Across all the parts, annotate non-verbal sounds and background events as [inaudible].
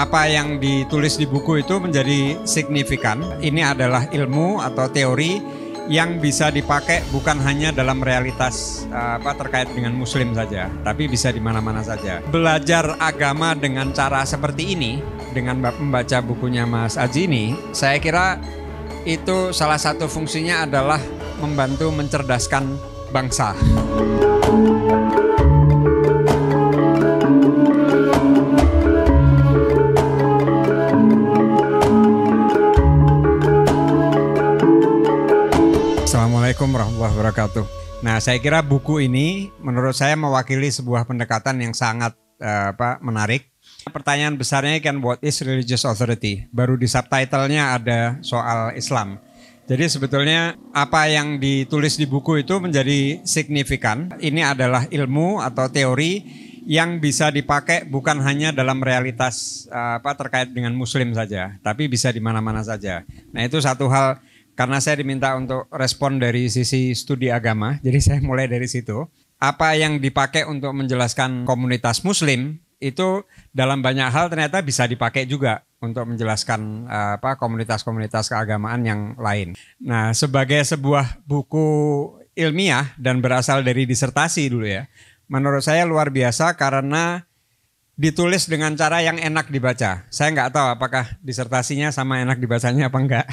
apa yang ditulis di buku itu menjadi signifikan. Ini adalah ilmu atau teori yang bisa dipakai bukan hanya dalam realitas uh, apa terkait dengan muslim saja, tapi bisa di mana-mana saja. Belajar agama dengan cara seperti ini dengan membaca bukunya Mas Aji ini, saya kira itu salah satu fungsinya adalah membantu mencerdaskan bangsa. Assalamualaikum warahmatullahi wabarakatuh. Nah, saya kira buku ini menurut saya mewakili sebuah pendekatan yang sangat uh, apa menarik. Pertanyaan besarnya kan what is religious authority? Baru di subtitlenya ada soal Islam. Jadi sebetulnya apa yang ditulis di buku itu menjadi signifikan. Ini adalah ilmu atau teori yang bisa dipakai bukan hanya dalam realitas uh, apa terkait dengan muslim saja, tapi bisa di mana-mana saja. Nah, itu satu hal karena saya diminta untuk respon dari sisi studi agama, [laughs] jadi saya mulai dari situ. Apa yang dipakai untuk menjelaskan komunitas muslim itu dalam banyak hal ternyata bisa dipakai juga untuk menjelaskan uh, apa komunitas-komunitas keagamaan yang lain. Nah, sebagai sebuah buku ilmiah dan berasal dari disertasi dulu ya. Menurut saya luar biasa karena ditulis dengan cara yang enak dibaca. Saya nggak tahu apakah disertasinya sama enak dibacanya apa enggak.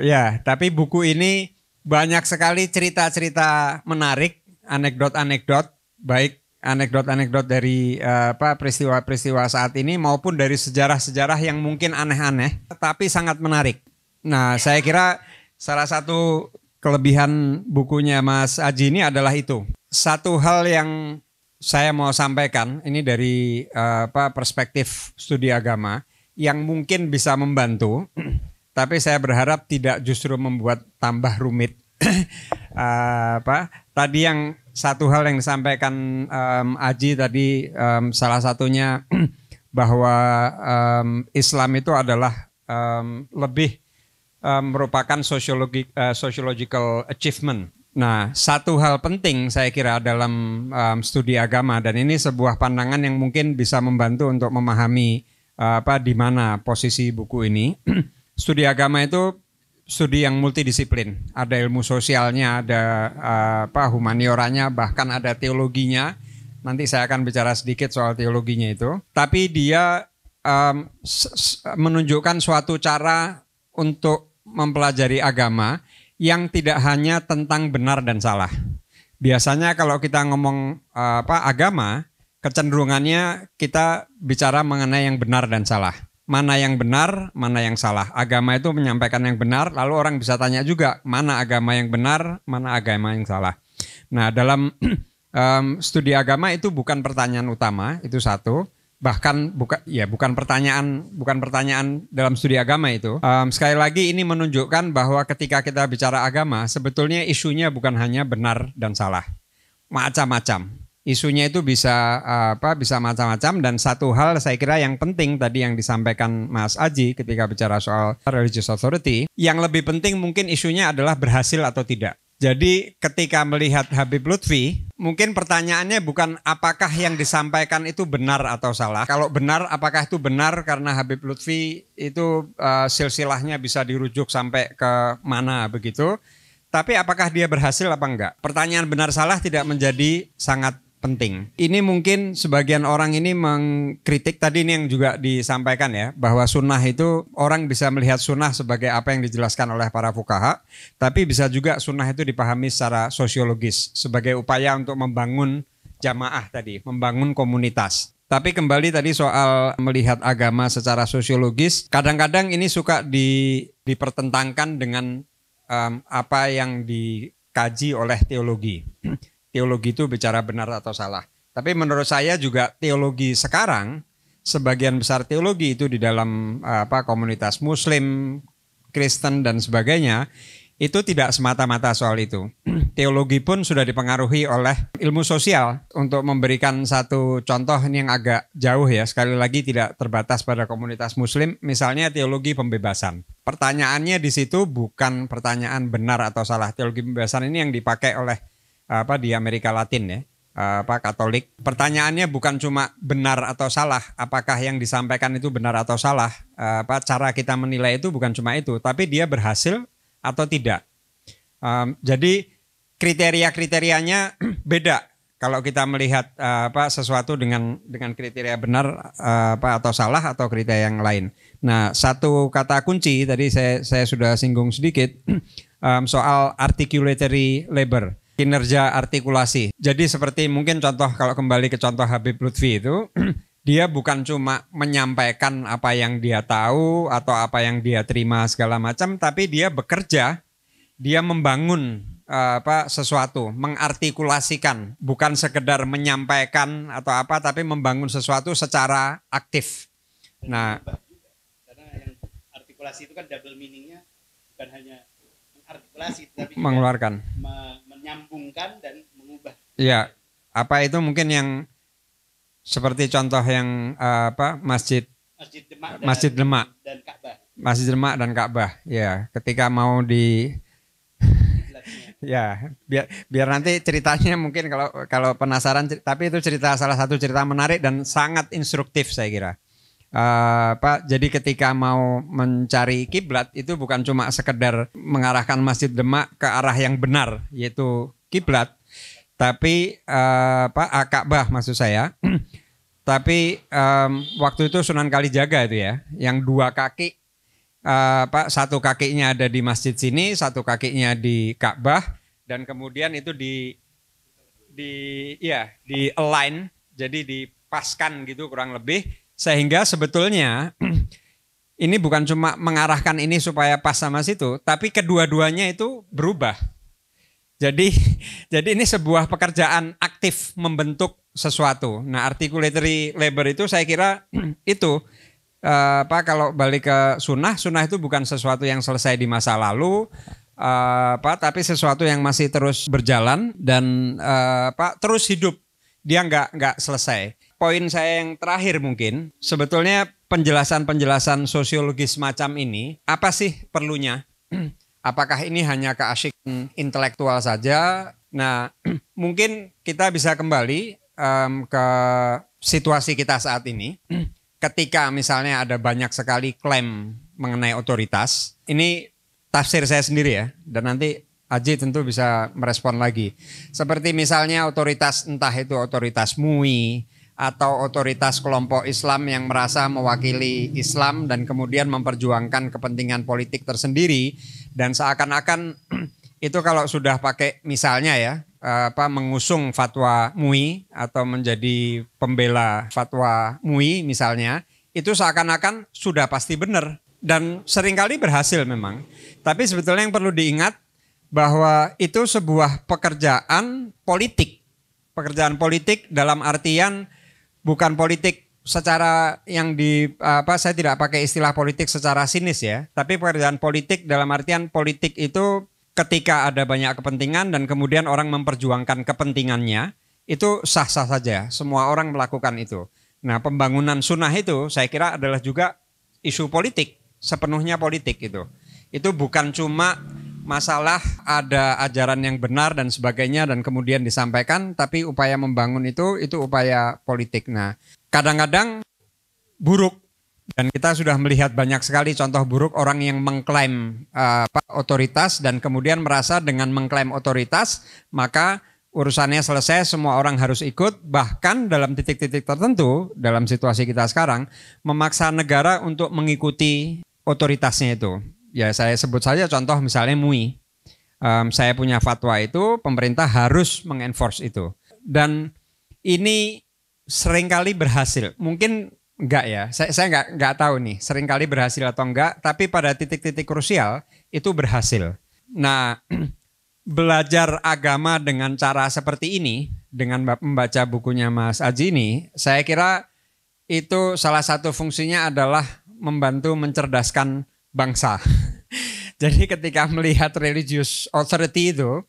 Ya, tapi buku ini banyak sekali cerita-cerita menarik, anekdot-anekdot, baik anekdot-anekdot dari uh, apa peristiwa-peristiwa saat ini maupun dari sejarah-sejarah yang mungkin aneh-aneh, tapi sangat menarik. Nah, saya kira salah satu kelebihan bukunya Mas Aji ini adalah itu. Satu hal yang saya mau sampaikan ini dari uh, apa perspektif studi agama yang mungkin bisa membantu [clears throat] tapi saya berharap tidak justru membuat tambah rumit. uh, [clears throat] apa tadi yang satu hal yang disampaikan um, Aji tadi um, salah satunya [clears throat] bahwa um, Islam itu adalah um, lebih um, merupakan sosiologi, uh, sociological achievement. Nah, satu hal penting saya kira dalam um, studi agama dan ini sebuah pandangan yang mungkin bisa membantu untuk memahami uh, apa di mana posisi buku ini. [clears throat] studi agama itu studi yang multidisiplin. Ada ilmu sosialnya, ada uh, apa humanioranya, bahkan ada teologinya. Nanti saya akan bicara sedikit soal teologinya itu. Tapi dia um, menunjukkan suatu cara untuk mempelajari agama yang tidak hanya tentang benar dan salah. Biasanya kalau kita ngomong uh, apa agama, kecenderungannya kita bicara mengenai yang benar dan salah mana yang benar, mana yang salah. Agama itu menyampaikan yang benar, lalu orang bisa tanya juga mana agama yang benar, mana agama yang salah. Nah, dalam [clears throat] um, studi agama itu bukan pertanyaan utama, itu satu. Bahkan bukan ya bukan pertanyaan bukan pertanyaan dalam studi agama itu. Um, sekali lagi ini menunjukkan bahwa ketika kita bicara agama, sebetulnya isunya bukan hanya benar dan salah. Macam-macam isunya itu bisa apa bisa macam-macam dan satu hal saya kira yang penting tadi yang disampaikan Mas Aji ketika bicara soal religious authority yang lebih penting mungkin isunya adalah berhasil atau tidak. Jadi ketika melihat Habib Lutfi, mungkin pertanyaannya bukan apakah yang disampaikan itu benar atau salah. Kalau benar, apakah itu benar karena Habib Lutfi itu uh, silsilahnya bisa dirujuk sampai ke mana begitu. Tapi apakah dia berhasil apa enggak? Pertanyaan benar salah tidak menjadi sangat penting. Ini mungkin sebagian orang ini mengkritik tadi ini yang juga disampaikan ya bahwa sunnah itu orang bisa melihat sunnah sebagai apa yang dijelaskan oleh para fukaha, tapi bisa juga sunnah itu dipahami secara sosiologis sebagai upaya untuk membangun jamaah tadi, membangun komunitas. Tapi kembali tadi soal melihat agama secara sosiologis, kadang-kadang ini suka di, dipertentangkan dengan um, apa yang dikaji oleh teologi teologi itu bicara benar atau salah. Tapi menurut saya juga teologi sekarang sebagian besar teologi itu di dalam apa komunitas muslim, Kristen dan sebagainya itu tidak semata-mata soal itu. [clears throat] Teologi pun sudah dipengaruhi oleh ilmu sosial untuk memberikan satu contoh yang agak jauh ya. Sekali lagi tidak terbatas pada komunitas muslim, misalnya teologi pembebasan. Pertanyaannya di situ bukan pertanyaan benar atau salah. Teologi pembebasan ini yang dipakai oleh apa di Amerika Latin ya. apa Katolik. Pertanyaannya bukan cuma benar atau salah, apakah yang disampaikan itu benar atau salah. Apa cara kita menilai itu bukan cuma itu, tapi dia berhasil atau tidak. Um, jadi kriteria-kriterianya [clears throat] beda kalau kita melihat uh, apa sesuatu dengan dengan kriteria benar uh, apa atau salah atau kriteria yang lain. Nah, satu kata kunci tadi saya saya sudah singgung sedikit [clears throat] um, soal articulatory labor, kinerja artikulasi. Jadi seperti mungkin contoh kalau kembali ke contoh Habib Lutfi itu [clears throat] dia bukan cuma menyampaikan apa yang dia tahu atau apa yang dia terima segala macam, tapi dia bekerja, dia membangun Eh, apa sesuatu, mengartikulasikan, bukan sekedar menyampaikan atau apa, tapi membangun sesuatu secara aktif. Nah, karena yang artikulasi itu kan double meaningnya bukan hanya mengartikulasi, tapi mengeluarkan, me menyambungkan dan mengubah. Iya, apa itu mungkin yang seperti contoh yang uh, apa masjid Masjid Demak dan, Masjid Demak dan Ka'bah. Masjid Demak dan Ka'bah. Ya, ketika mau di [laughs] Ya, biar biar nanti ceritanya mungkin kalau kalau penasaran, tapi itu cerita salah satu cerita menarik dan sangat instruktif saya kira. Uh, Pak, jadi ketika mau mencari kiblat itu bukan cuma sekedar mengarahkan Masjid Demak ke arah yang benar, yaitu kiblat, tapi uh, Pak Ka'bah maksud saya. [clears throat] tapi um, waktu itu Sunan Kalijaga itu ya, yang dua kaki uh, Pak satu kakinya ada di masjid sini, satu kakinya di Ka'bah dan kemudian itu di di ya di align jadi dipaskan gitu kurang lebih sehingga sebetulnya [clears throat] ini bukan cuma mengarahkan ini supaya pas sama situ, tapi kedua-duanya itu berubah. Jadi [laughs] jadi ini sebuah pekerjaan aktif membentuk sesuatu. Nah, articulatory labor itu saya kira [clears throat] itu uh, apa kalau balik ke sunnah, sunnah itu bukan sesuatu yang selesai di masa lalu, uh, apa tapi sesuatu yang masih terus berjalan dan uh, apa terus hidup. Dia nggak nggak selesai. Poin saya yang terakhir mungkin sebetulnya penjelasan-penjelasan sosiologis macam ini apa sih perlunya? [clears throat] Apakah ini hanya keasikan intelektual saja? Nah, [clears throat] mungkin kita bisa kembali um, ke situasi kita saat ini [clears throat] ketika misalnya ada banyak sekali klaim mengenai otoritas, ini tafsir saya sendiri ya, dan nanti Aji tentu bisa merespon lagi. Seperti misalnya otoritas entah itu otoritas MUI atau otoritas kelompok Islam yang merasa mewakili Islam dan kemudian memperjuangkan kepentingan politik tersendiri dan seakan-akan [clears throat] itu kalau sudah pakai misalnya ya Eh, apa mengusung fatwa MUI atau menjadi pembela fatwa MUI misalnya, itu seakan-akan sudah pasti benar dan sering kali berhasil memang. Tapi sebetulnya yang perlu diingat bahwa itu sebuah pekerjaan politik. Pekerjaan politik dalam artian bukan politik secara yang di apa saya tidak pakai istilah politik secara sinis ya, tapi pekerjaan politik dalam artian politik itu ketika ada banyak kepentingan dan kemudian orang memperjuangkan kepentingannya, itu sah-sah saja. Semua orang melakukan itu. Nah, pembangunan sunnah itu saya kira adalah juga isu politik, sepenuhnya politik itu. Itu bukan cuma masalah ada ajaran yang benar dan sebagainya dan kemudian disampaikan, tapi upaya membangun itu itu upaya politik. Nah, kadang-kadang buruk dan kita sudah melihat banyak sekali contoh buruk orang yang mengklaim uh, otoritas dan kemudian merasa dengan mengklaim otoritas maka urusannya selesai semua orang harus ikut bahkan dalam titik-titik tertentu dalam situasi kita sekarang memaksa negara untuk mengikuti otoritasnya itu. Ya saya sebut saja contoh misalnya MUI. Um, saya punya fatwa itu pemerintah harus mengenforce itu dan ini sering kali berhasil. Mungkin Enggak ya, saya, saya enggak, enggak tahu nih sering kali berhasil atau enggak, tapi pada titik-titik krusial itu berhasil. Nah, [clears throat] belajar agama dengan cara seperti ini, dengan membaca bukunya Mas Aji ini, saya kira itu salah satu fungsinya adalah membantu mencerdaskan bangsa. [laughs] Jadi ketika melihat religious authority itu,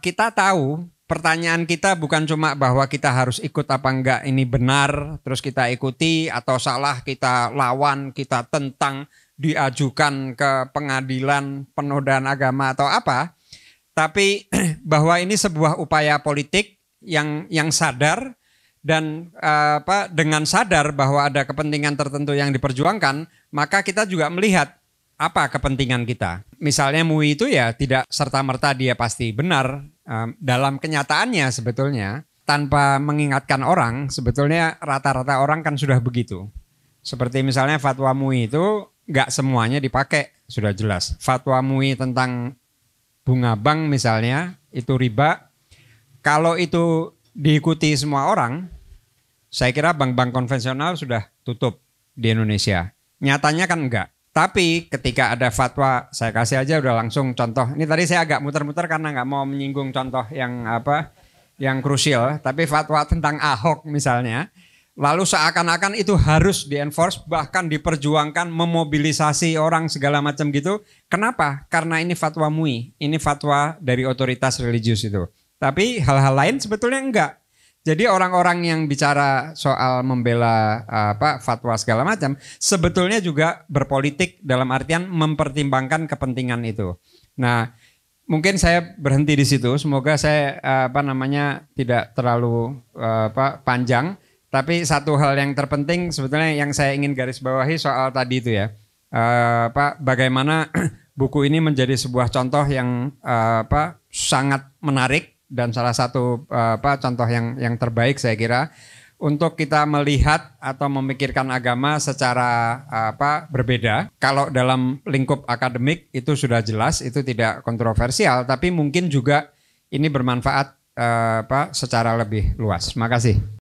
kita tahu pertanyaan kita bukan cuma bahwa kita harus ikut apa enggak ini benar terus kita ikuti atau salah kita lawan kita tentang diajukan ke pengadilan penodaan agama atau apa tapi [clears throat] bahwa ini sebuah upaya politik yang yang sadar dan uh, apa dengan sadar bahwa ada kepentingan tertentu yang diperjuangkan, maka kita juga melihat apa kepentingan kita. Misalnya MUI itu ya tidak serta-merta dia pasti benar um, dalam kenyataannya sebetulnya tanpa mengingatkan orang, sebetulnya rata-rata orang kan sudah begitu. Seperti misalnya fatwa MUI itu nggak semuanya dipakai, sudah jelas. Fatwa MUI tentang bunga bank misalnya itu riba, kalau itu diikuti semua orang, saya kira bank-bank konvensional sudah tutup di Indonesia. Nyatanya kan enggak. Tapi ketika ada fatwa, saya kasih aja udah langsung contoh. Ini tadi saya agak muter-muter karena nggak mau menyinggung contoh yang apa, yang krusial. Tapi fatwa tentang Ahok misalnya, lalu seakan-akan itu harus dienforce, bahkan diperjuangkan, memobilisasi orang segala macam gitu. Kenapa? Karena ini fatwa MUI, ini fatwa dari otoritas religius itu. Tapi hal-hal lain sebetulnya enggak. Jadi orang-orang yang bicara soal membela apa fatwa segala macam sebetulnya juga berpolitik dalam artian mempertimbangkan kepentingan itu. Nah, mungkin saya berhenti di situ. Semoga saya apa namanya tidak terlalu apa panjang. Tapi satu hal yang terpenting sebetulnya yang saya ingin garis bawahi soal tadi itu ya. apa bagaimana [clears throat] buku ini menjadi sebuah contoh yang apa sangat menarik dan salah satu uh, apa contoh yang yang terbaik saya kira untuk kita melihat atau memikirkan agama secara apa berbeda. Kalau dalam lingkup akademik itu sudah jelas itu tidak kontroversial, tapi mungkin juga ini bermanfaat uh, apa secara lebih luas. Makasih.